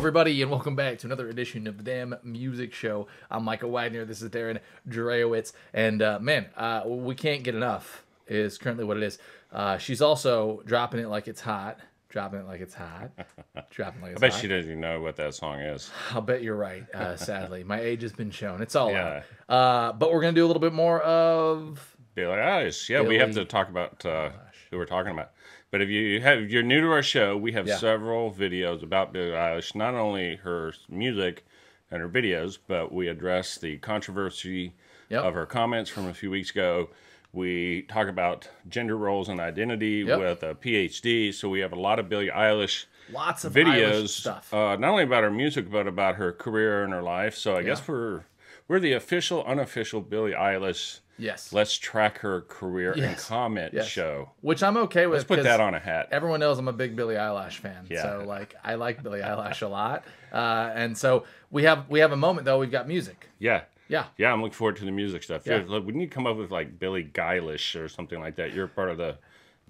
everybody, and welcome back to another edition of the DAM Music Show. I'm Michael Wagner. This is Darren Dreyowitz, and uh, man, uh, we can't get enough. Is currently what it is. Uh, she's also dropping it like it's hot. Dropping it like it's hot. dropping like I bet hot. she doesn't even know what that song is. I'll bet you're right. Uh, sadly, my age has been shown. It's all Yeah. out. Uh, but we're gonna do a little bit more of Billie Eilish. Yeah, we have to talk about uh, who we're talking about. But if you have, if you're new to our show, we have Yeah. several videos about Billie Eilish. Not only her music and her videos, but we address the controversy Yep. of her comments from a few weeks ago. We talk about gender roles and identity Yep. with a PhD. So we have a lot of Billie Eilish lots of videos, Eilish stuff. Uh, not only about her music but about her career and her life. So I guess we're we're the official, unofficial Billie Eilish. yes, Let's track her career and comment Yes. show. which I'm okay with. Let's put that on a hat. Everyone knows I'm a big Billie Eilish fan. Yeah. So like I like Billie Eilish a lot. Uh, and so we have we have a moment though. We've got music. Yeah. Yeah. Yeah, I'm looking forward to the music stuff. Yeah. We need to come up with like Billie Guilish or something like that. You're part of the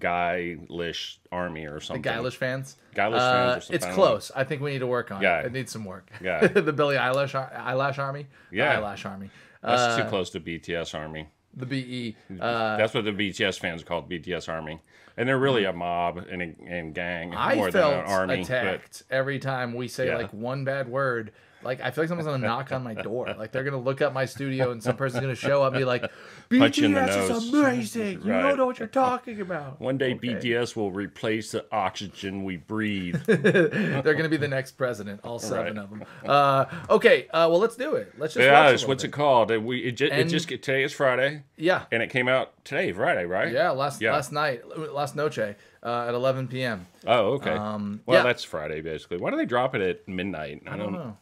Guilish army or The something. Guilish fans. Guilish Uh, fans or something. it's close. I think we need to work on Yeah. it. It needs some work. Yeah. the Billie Eilish Eyelash Army. The Yeah. Eyelash Army. That's Uh, too close to BTS army. the BE. Uh, That's what the BTS fans call BTS army. And they're really a mob and a and gang. I more than an army. but- attacked every time we say Yeah. like one bad word. Like I feel like someone's gonna knock on my door. Like they're gonna look up my studio and some person's gonna show up and be like, BTS nose." is amazing. You Right. don't know what you're talking about. One day Okay. BTS will replace the oxygen we breathe. They're gonna be the next president, all seven Right. of them. Uh, okay, uh, well let's do it. Let's just yeah, watch it's- little what's bit. it called? It, we, it, just, And- it just today is Friday, Yeah, and it came out today, Friday, right? yeah. Last Yeah. last night, last noche uh, at 11 p.m. Oh, okay. Um, well, yeah. that's Friday basically. Why do they drop it at midnight? I don't know.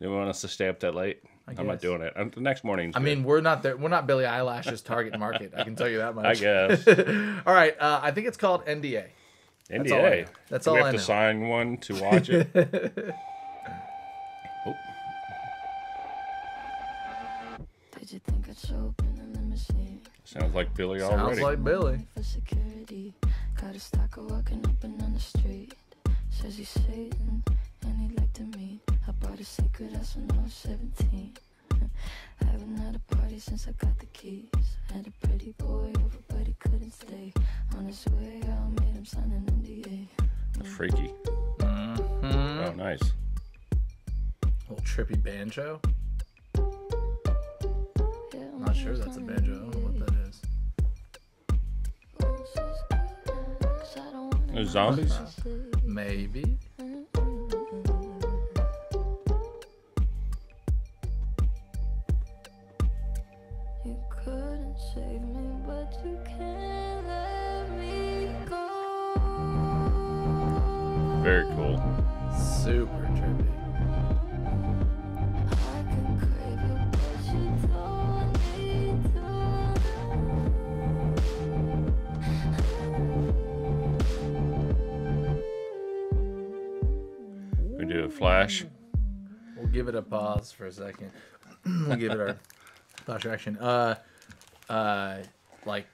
They want us to stay up that late. I'm not doing it. Uh, The next morning. I mean, we're not there. We're not Billie Eilish's target market. I can tell you that much. I guess all right, uh, I think it's called NDA. NDA. all I know. That's Do all we I have know. to sign one to watch it. oh, Did you think I'd show up in a limousine? sounds like Billie Sounds already. like Billie. For security, got a stalker walking up and down the street. Says he's Satan and he'd bought a secret ass when I was 17. Haven't had a party since I got the keys. Had a pretty boy over, but he couldn't stay. On his way out, made him sign an NDA. Freaky. Mm-hmm. Oh, nice. Little trippy banjo. I'm not sure that's a banjo. I don't know what that is. There's zombies? Maybe. Flash. We'll give it a pause for a second. we'll give it our flash action. Uh, uh, like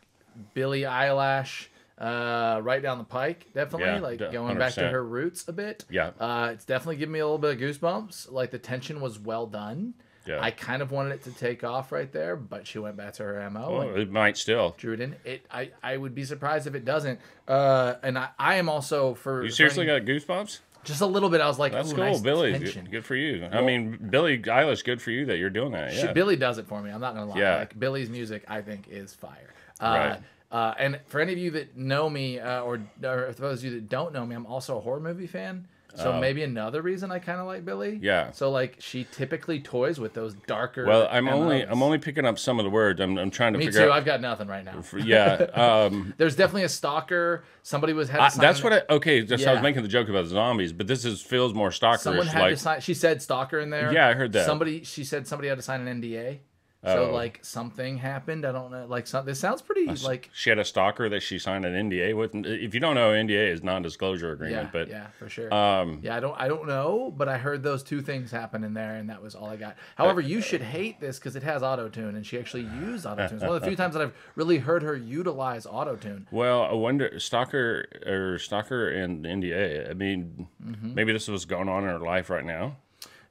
Billie Eyelash, uh, right down the pike, definitely. Yeah, like going back to her roots a bit. Yeah. Uh, it's definitely giving me a little bit of goosebumps. Like the tension was well done. Yeah. I kind of wanted it to take off right there, but she went back to her mo. Well, it might still. drew it in. It, I, I would be surprised if it doesn't. Uh, and I, I am also for You seriously got goosebumps? Just a little bit. I was like, That's cool, nice Billie. tension." Good, for you. I mean, Billie Eilish, good for you that you're doing that. She- Yeah. Billie does it for me. I'm not gonna lie. Yeah. Like Billie's music, I think is fire. Uh, Right. uh, and for any of you that know me, uh, or, or for those of you that don't know me, I'm also a horror movie fan. So Oh. maybe another reason I kind of like Billie. Yeah. So like she typically toys with those darker. well, I'm only I'm only picking up some of the words. I'm, I'm trying to Me figure too. out. I've got nothing right now. yeah. Um, There's definitely a stalker. Somebody was had. To I, that's what I okay. Just I was making the joke about the zombies, but this is feels more Someone had Like to sign. She said stalker in there. Yeah, I heard that. Somebody. She said somebody had to sign an NDA. So Oh. like something happened. I don't know. Like some, this sounds pretty like She had a stalker that she signed an NDA with. If you don't know, NDA is non-disclosure yeah, agreement. but yeah, for sure. um, yeah, I don't I don't know, but I heard those two things happen in there, and that was all I got. However, you should hate this because it has auto tune, and she actually used auto tune. It's one of the few times that I've really heard her utilize auto tune. Well, I wonder stalker or stalker and NDA. I mean, Mm-hmm. maybe this is what's going on in her life right now.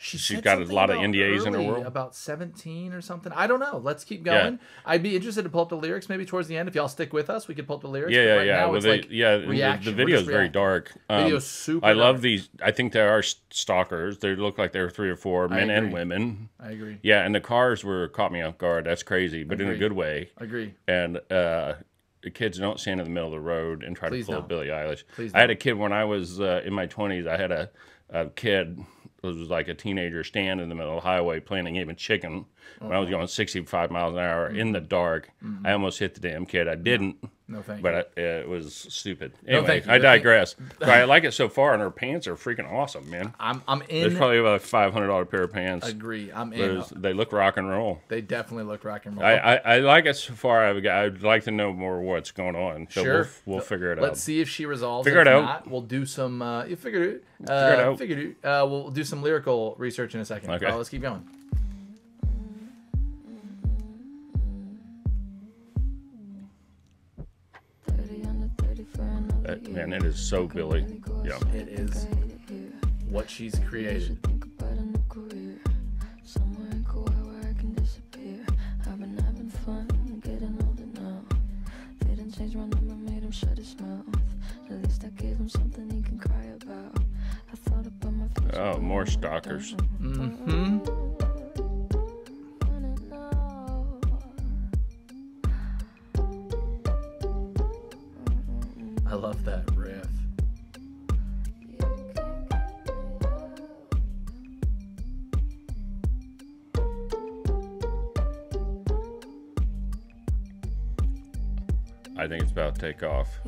She She's said got a lot of NDAs in her world. About 17 or something. I don't know. Let's keep Yeah. going. I'd be interested to pull up the lyrics maybe towards the end. If y'all stick with us, we could pull up the lyrics. Yeah, yeah, right yeah. Now Well, it's they, like yeah, the- reaction. the video is very dark. Um, Video's super I love dark. these. I think there are stalkers. They look like there were three or four men and women. I agree. Yeah, and the cars were caught me off guard. That's crazy, but in a good way. I agree. And uh, the kids don't stand in the middle of the road and try Please to pull don't. Billie Eilish. Please I had a kid when I was uh, in my twenties. I had a, a kid was like a teenager stand in the middle of the highway game of chicken when I was Uh-huh. going 65 miles an hour in Mm-hmm. the dark. I almost hit the damn kid. I didn't. No, thank But you. I, uh, it was stupid. Anyway, you. I digress. but I like it so far, and her pants are freaking awesome, man. I'm, I'm in. There's probably about a five hundred dollar pair of pants. agree. I'm in. They look rock and roll. They definitely look rock and roll. I, I, I like it so far. I've got, I'd like to know more what's going on. So Sure. we'll, we'll figure it out. Let's see if she resolves. Figure it out. Not, we'll do some. Uh, you figured it. Uh, Figure it out. Figured it. Uh, we'll do some lyrical research in a second. Okay. Uh, let's keep going. For That- man, it is so Billie. Yeah. It is. and hate it here. What she's You created. should think about a I think it's about to take off.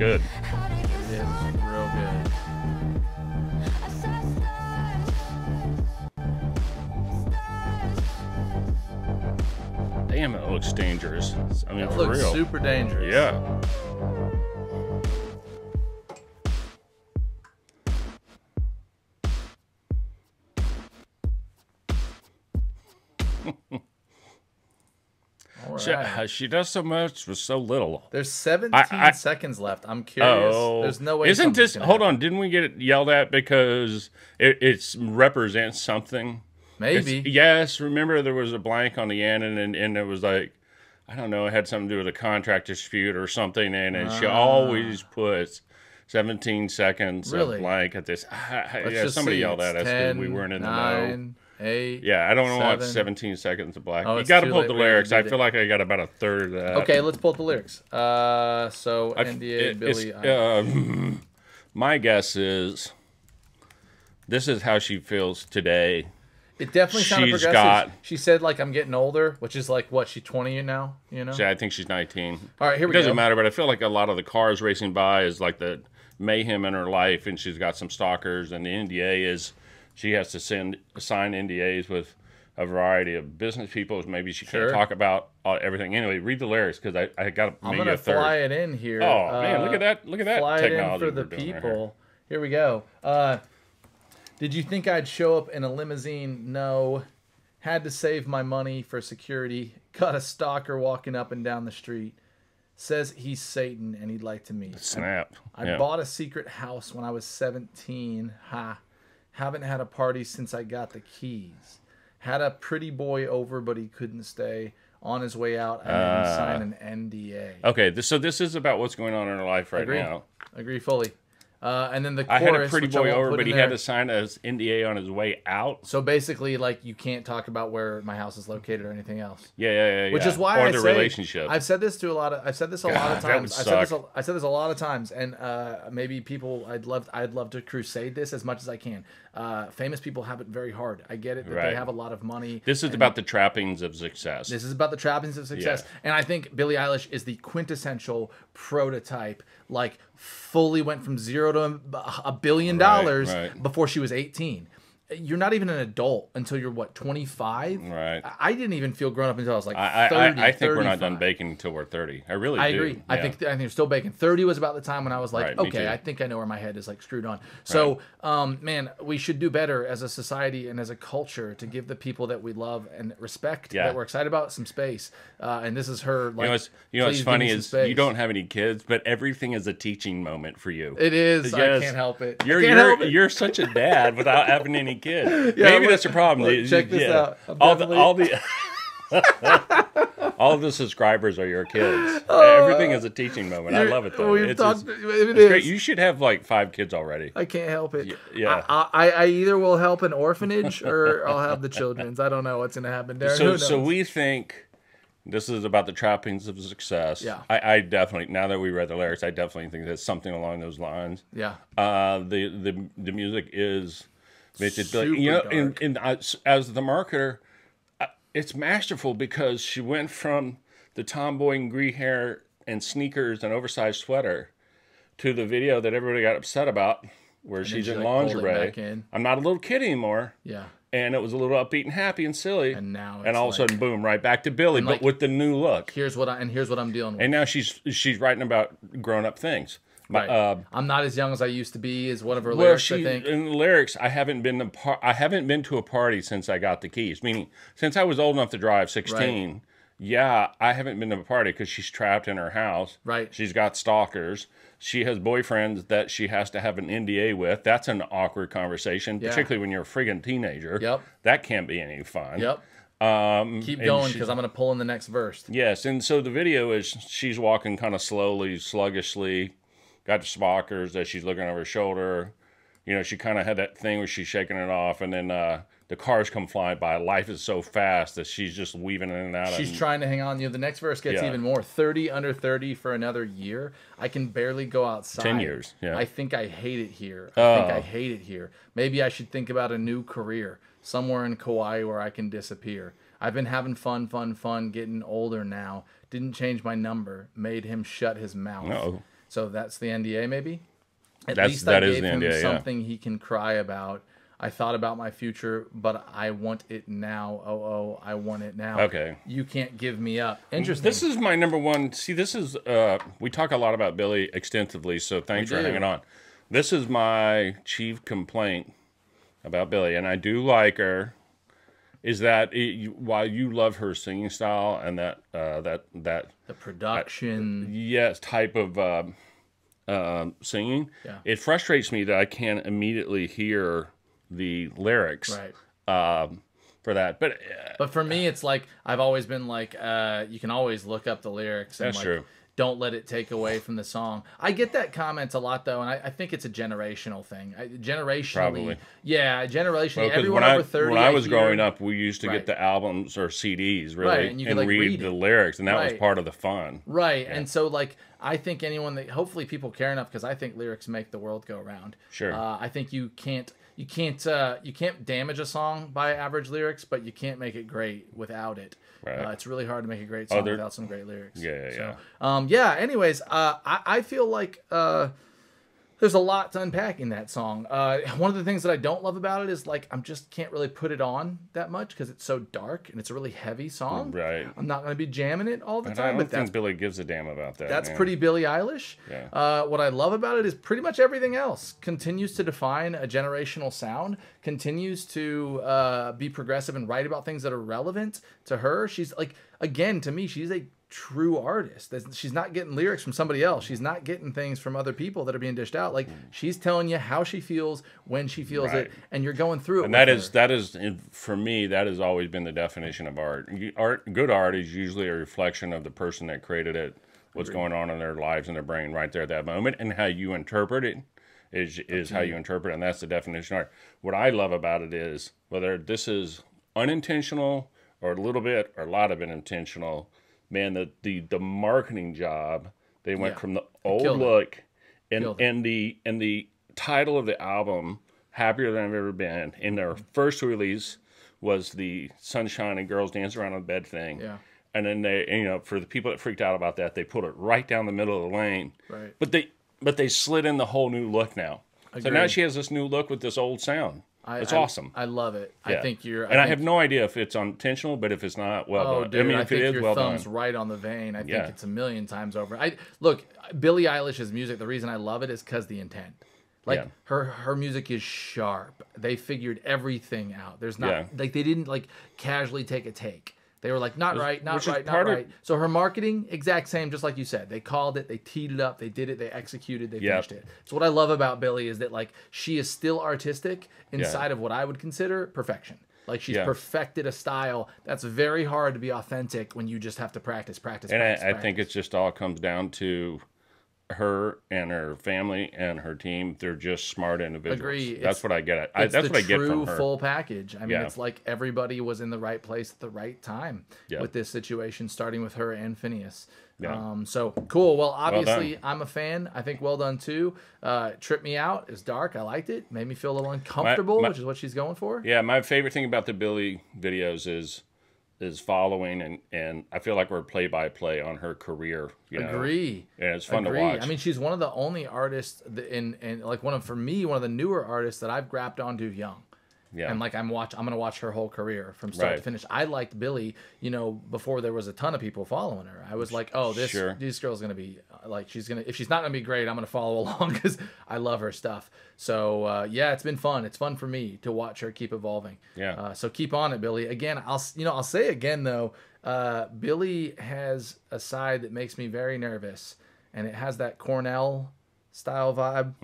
Good. how did you It is real good. I saw stars. Stars. Damn, it looks dangerous. I mean, It for looks real. super dangerous. Yeah. She, right. Uh, she does so much with so little. There's 17 I- I- seconds left. I'm curious. Oh, There's no way. Isn't this? Hold happen. on. Didn't we get yelled at because it it's represents something? It's- Maybe. yes. Remember, there was a blank on the end, and and, and it was like, I don't know, it had something to do with a contract dispute or something, and, and she ah. always puts. 17 seconds Really? of blank at this. Ah, Let's yeah, somebody yelled at It's us because 10, we weren't in the know. 9, 8. Yeah, I don't know what seven. 17 seconds of black. Oh, you got to pull the lyrics. I feel like I got about a third of that. Okay, let's pull up the lyrics. Uh, so I- NDA it- Billie. I- um, my guess is this is how she feels today. it definitely sounded she's progressive. got- She said like I'm getting older, which is like what she's 20 now. You know. See, I think she's 19. All right, here It we doesn't matter, but I feel like a lot of the cars racing by is like the mayhem in her life, and she's got some stalkers, and the NDA is she has to send sign NDAs with a variety of business people. Maybe she Sure. can't talk about uh, everything. Anyway, read the lyrics because I, I got I'm gonna fly it in here. Oh man, look Uh, at that! Look at that fly it in technology for the we're right people. here. we go. Uh, did you think I'd show up in a limousine? No. Had to save my money for security. Got a stalker walking up and down the street. Says he's Satan and he'd like to meet. Snap. I yeah. bought a secret house when I was 17. Ha. Haven't had a party since I got the keys. Had a pretty boy over, but he couldn't stay. On his way out, I made him sign ah. an NDA. Okay, this, so this is about what's going on in her life right Agree. now. Agree fully. Uh, and then the I had a pretty boy over, but he had to sign a NDA on his way out. So basically, like you can't talk about where my house is located or anything else. Yeah, yeah, yeah. Which yeah. is why or I the say, relationship. I've said this to a lot of. I've said this a lot God, of that would times. I said this. A, I said this a lot of times, and uh, maybe people. I'd love. I'd love to crusade this as much as I can. Uh, famous people have it very hard. I get it that they have a lot of money. this is about the trappings of success. This is about the trappings of success, Yeah. and I think Billie Eilish is the quintessential prototype. Like, fully went from zero to a- billion Right, dollars right. before she was eighteen. You're not even an adult until you're what 25. Right. I- didn't even feel grown up until I was like I, I, 30. I, I think we're not done baking until we're 30. I really I do. agree. I think I think you're still baking. Thirty was about the time when I was like, Right, okay. I think I know where my head is like screwed on. So, um, man, we should do better as a society and as a culture to give the people that we love and respect Yeah. that we're excited about some space. Uh, and this is her. Like, You know what's, you know what's funny is space." you don't have any kids, but everything is a teaching moment for you. It is. I can't help it. You're can't help you're, it. you're such a dad without having any kids. Yeah, Maybe look- that's your problem. look, You- check this yeah. out. I'm All the all the all the subscribers are your kids. Everything is a teaching moment. I love it though. We've It's, talked. it's, it it's great. You should have like five kids already. I can't help it. yeah. I, I, I either will help an orphanage or I'll have the children's. I don't know what's gonna happen there. so so we think this is about the trappings of success. Yeah. I, I definitely now that we read the lyrics, I definitely think that's something along those lines. yeah. Uh, the the the music is, it's, it's like, you know, dark. and, and as, as the marketer, uh, it's masterful because she went from the tomboy and green hair and sneakers and oversized sweater to the video that everybody got upset about, where she's she, in like, lingerie. in. I'm not a little kid anymore. Yeah. And it was a little upbeat and happy and silly. And now and all of a sudden, boom, right back to Billie, but like- with the new look. Here's what I and here's what I'm dealing with. And now she's she's writing about grown up things. Right. uh, I'm not as young as I used to be. Is one of her well, lyrics. she I think. in the lyrics. I haven't been to par- I haven't been to a party since I got the keys. Meaning, since I was old enough to drive, sixteen. Yeah, I haven't been to a party because she's trapped in her house. Right. She's got stalkers. She has boyfriends that she has to have an NDA with. That's an awkward conversation, Yeah. particularly when you're a friggin' teenager. Yep. That can't be any fun. Yep. Um, Keep going because I'm gonna pull in the next verse. Yes, and so the video is she's walking kind of slowly, sluggishly, got the smockers as she's looking over her shoulder. You know, she kind of had that thing where she's shaking it off, and then uh, the cars come flying by. Life is so fast that she's just weaving in and out. She's trying to hang on. You know, the next verse gets Yeah. even more. 30 under 30 for another year. I can barely go outside. 10 years, yeah. I think I hate it here. I think I Oh. hate it here. Maybe I should think about a new career somewhere in Kauai where I can disappear. I've been having fun, fun, fun, getting older now. Didn't change my number. Made him shut his mouth. Uh-oh. So that's the NDA, maybe. At That's- least that I is gave the him NDA, yeah. something he can cry about. I thought about my future, but I want it now. Oh, oh, I want it now. Okay. You can't give me up. Interesting. This is my number one. See, this is uh, we talk a lot about Billie extensively, so thanks We for do. hanging on. This is my chief complaint about Billie, and I do like her. Is that it, you, while you love her singing style and that uh, that that the production. yes type of uh, um singing, Yeah. it frustrates me that I can't immediately hear the lyrics right. um, for that. But uh, But for me, it's like I've always been like, uh, you can always look up the lyrics. And That's like, true. Don't let it take away from the song. I get that comment a lot though, and I, I think it's a generational thing. I, generationally, Probably. yeah, generationally, Well, everyone when I over thirty. when I was growing up, we used to Right. get the albums or CDs really Right, and, and you could, like, read, read the lyrics, and that was part of the fun. Right, and so like I think anyone that hopefully people care enough because I think lyrics make the world go round. Sure. Uh, I think you can't you can't uh, you can't damage a song by average lyrics, but you can't make it great without it. Right. Uh, it's really hard to make a great song there- without some great lyrics. Yeah, yeah, So, yeah. Um, yeah. Anyways, uh, I I feel like uh, there's a lot to unpack in that song. Uh, one of the things that I don't love about it is like I'm just can't really put it on that much because it's so dark and it's a really heavy song. Right. I'm not gonna be jamming it all the And I time, don't but think Billie gives a damn about that. that's man. pretty Billie Eilish. Yeah. Uh, what I love about it is pretty much everything else continues to define a generational sound, continues to uh, be progressive and write about things that are relevant to her. She's like, again, to me, she's a true artist. She's not getting lyrics from somebody else. She's not getting things from other people that are being dished out. Like hmm. she's telling you how she feels when she feels. Right. it, and you're going through it. And that her. is that is for me that has always been the definition of art. Art, good art is usually a reflection of the person that created it, what's going on in their lives and their brain right there at that moment, and how you interpret it is is how you interpret it, and that's the definition of art. What I love about it is whether this is unintentional or a little bit or a lot of it intentional, man, the the, the marketing job they went Yeah. from the old killed it. look and Killed and the and the title of the album happier than I've ever been. In their mm-hmm. first release was the sunshine and girls dance around on the bed thing. Yeah. And then they, you know, for the people that freaked out about that, they put it right down the middle of the lane. Right. But they, but they slid in the whole new look now. So now she has this new look with this old sound. I, it's I- awesome. I love it. I think you're. and I think- have no idea if it's intentional, but if it's not, well Oh, done. dude, I mean, I if think it is, well thumb's done. right on the vein. I think Yeah. it's a million times over. I look, Billie Eilish's music. The reason I love it is because the intent. Like Yeah. her, her music is sharp. They figured everything out. There's not Yeah. like they didn't like casually take a take. They were like, not right, not right, not of- right. So her marketing, exact same, just like you said. They called it, they teed it up, they did it, they executed, they Yep. finished it. So what I love about Billie is that like she is still artistic inside of what I would consider perfection. Like she's Yeah. perfected a style that's very hard to be authentic when you just have to practice, practice, And practice. I, I think it just all comes down to her and her family and her team. They're just smart individuals. Agree. That's It's- what I get. At. I, that's what I get true from her. full package. I mean, Yeah. it's like everybody was in the right place at the right time Yeah. with this situation, starting with her and Finneas. Yeah. Um, so cool. Well, obviously, done. I'm a fan. I think well done too. Uh, tripped me out. It's dark. I liked it. Made me feel a little uncomfortable, my- which is what she's going for. Yeah, my favorite thing about the Billie videos is is following and and I feel like we're play by play on her career. You know, Agree. and it's fun Agree. to watch. I mean, she's one of the only artists in and like one of for me one of the newer artists that I've grabbed onto young. Yeah, And like I'm watch, I'm gonna watch her whole career from start to finish. I liked Billie, you know, before there was a ton of people following her. I was like, oh, this Sure. this girl's gonna be uh, like, she's gonna if she's not gonna be great, I'm gonna follow along because I love her stuff. So uh, yeah, it's been fun. It's fun for me to watch her keep evolving. Yeah. Uh, so keep on it, Billie. Again, I'll you know I'll say again though, uh, Billie has a side that makes me very nervous, and it has that Cornell style vibe.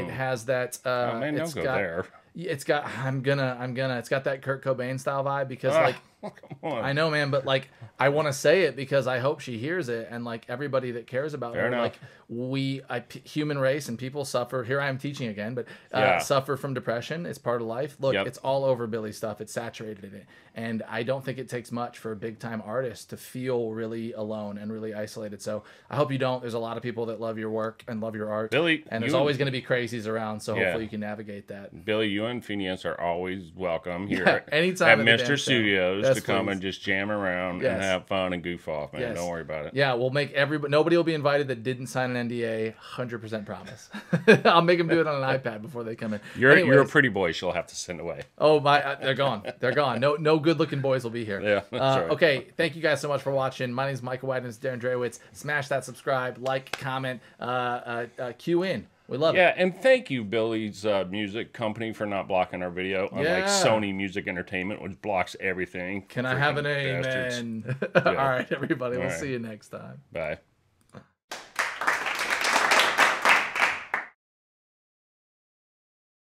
It has that. Uh, oh man, don't go got, there. It's got. I'm gonna. I'm gonna. It's got that Kurt Cobain style vibe because like come on. I know, man, but like I want to say it because I hope she hears it and like everybody that cares about Fair her. enough. Like we, I, p- human race and people suffer. Here I am teaching again, but uh, Yeah. suffer from depression. It's part of life. Look, Yep. it's all over Billie stuff. It's saturated in it, and I don't think it takes much for a big time artist to feel really alone and really isolated. So I hope you don't. There's a lot of people that love your work and love your art. Billie, and there's always going to be crazies around. So Yeah. hopefully you can navigate that. Billie, you and Finneas are always welcome here Yeah, anytime at at the damn show. Mr. Studios Yes, to come please. and just jam around Yes. and have fun and goof off, man. Yes. Don't worry about it. Yeah, we'll make everybody. Nobody will be invited that didn't sign an NDA. Hundred percent promise. I'll make them do it on an iPad before they come in. You're you're a pretty boy. She'll have to send away. Oh my, uh, they're gone. They're gone. No, no good looking boys will be here. Yeah, that's Uh, right. Okay. Thank you guys so much for watching. My name is Michael White and it's Darren Drewitz. Smash that subscribe, like, comment, uh, uh, uh, cue in. We love it. Yeah, and thank you, Billie's uh, music company, for not blocking our video. Unlike Yeah. Sony Music Entertainment, which blocks everything. Can I have an bastards. amen? All right, everybody. We'll All right. see you next time. Bye.